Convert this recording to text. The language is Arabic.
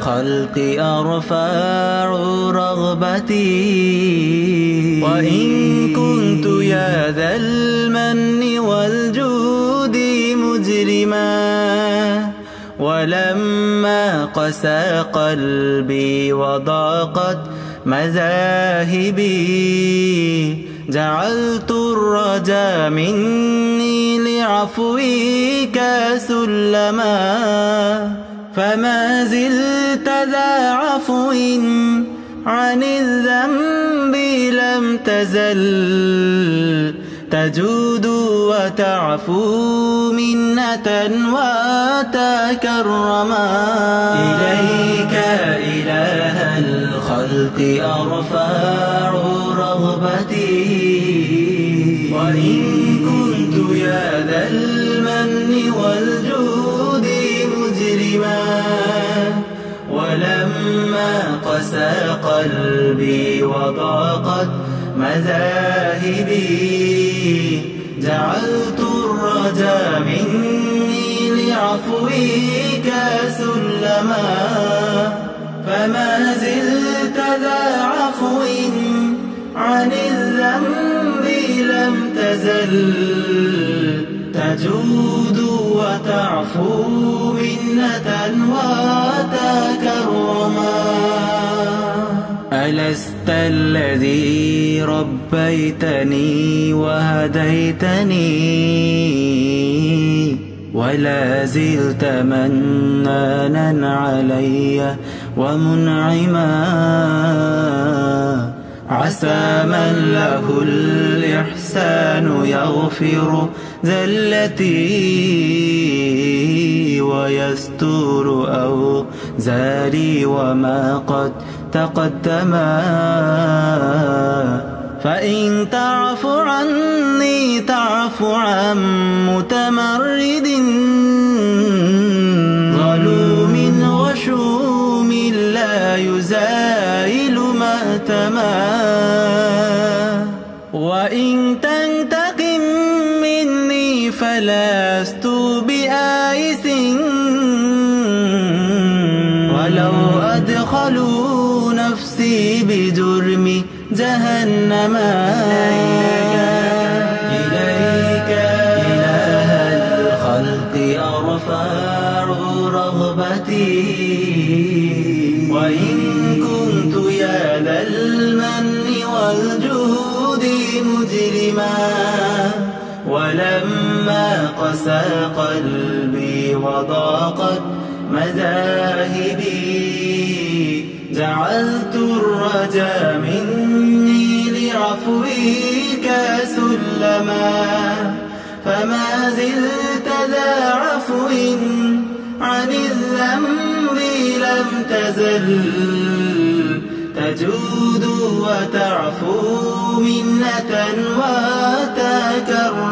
الخلق أرفع رغبتي. وإن كنت يا ذا المن والجود مجرما ولما قسى قلبي وضاقت مذاهبي جعلت الرجا مني لعفوك سلما. فما زلت ذا عفو عن الذنب لم تزل تجود وتعفو منة وتكرما. إليك إله الخلق أرفع رغبتي. وإن كنت يا ذا ولما قسى قلبي وضاقت مذاهبي جعلت الرجا مني لعفوك سلما فما زلت ذا عفو عن الذنب لم تزل تجود وتعفو منة وتكرما. ألست الذي ربيتني وهديتني ولا زلت منانا علي ومنعما. عسى من له الإحسان يغفر زلتي ويستور أو زاري وما قد تقدما فإن تعف عني تعف عن متمرد. ظلوم غشوم لا يزايل مأتما وإن تنتقم مني فلست بآيس ولو أدخلوا نفسي بجرم جهنم إليك إله الخلق رغبتي وإن كنت يا ذا المن والجود مجرما ولما قسى قلبي وضاقت مذاهبي جعلت الرجا مني لعفوك سلما فما زلت ذا عفو عن الذنب لم تزل تجود وتعفو منة وتكرما